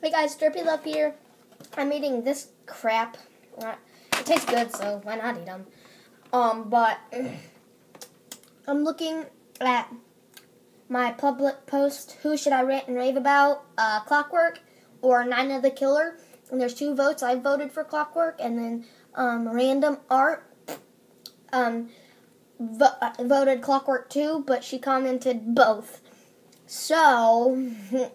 Hey guys, Derpy Love here. I'm eating this crap. It tastes good, so why not eat them? Um, but I'm looking at my public post. Who should I rant and rave about? Uh, Clockwork or Nina the Killer? And there's two votes. I voted for Clockwork, and then um, Random Art um, vo- uh, voted Clockwork too, but she commented both. So.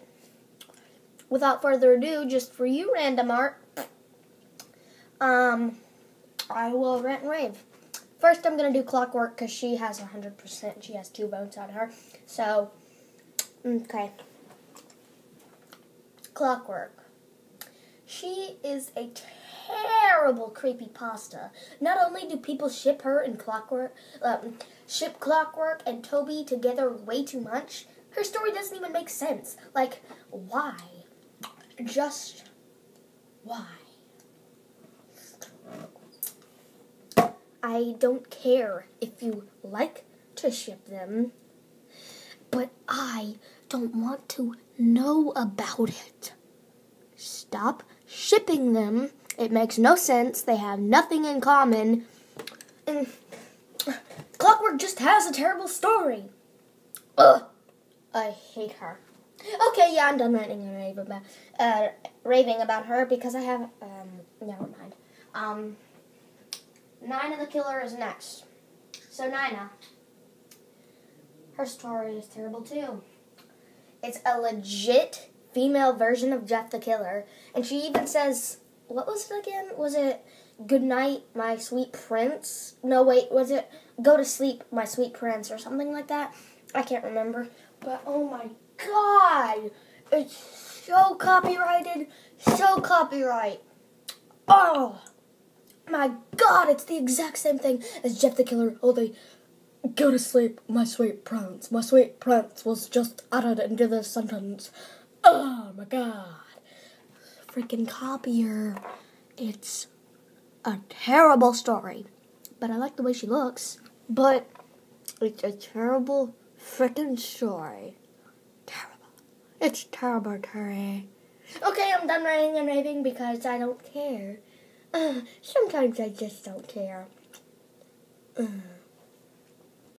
without further ado, just for you, Random Art, um, I will rant and rave. First, I'm going to do Clockwork because she has 100%. She has two votes on her. So, okay. Clockwork. She is a terrible creepy pasta. Not only do people ship her and Clockwork, um, ship Clockwork and Toby together way too much, her story doesn't even make sense. Like, why? Just why? I don't care if you like to ship them, but I don't want to know about it. Stop shipping them. It makes no sense. They have nothing in common. And Clockwork just has a terrible story. Ugh. I hate her. Okay, yeah, I'm done ranting and raving about, uh, raving about her because I have, um, never mind. Um, Nina the Killer is next. So, Nina, her story is terrible too. It's a legit female version of Jeff the Killer. And she even says, what was it again? Was it Good Night, My Sweet Prince? No, wait, was it Go to Sleep, My Sweet Prince or something like that? I can't remember. But oh my god! It's so copyrighted, so copyright. Oh my god, it's the exact same thing as Jeff the Killer. Oh, they go to sleep, my sweet prince. My sweet prince was just added into this sentence. Oh my god. Freaking copier. It's a terrible story. But I like the way she looks. But it's a terrible freaking story. It's terrible, Terry. Okay, I'm done ranting and raving because I don't care. Uh, sometimes I just don't care. Uh.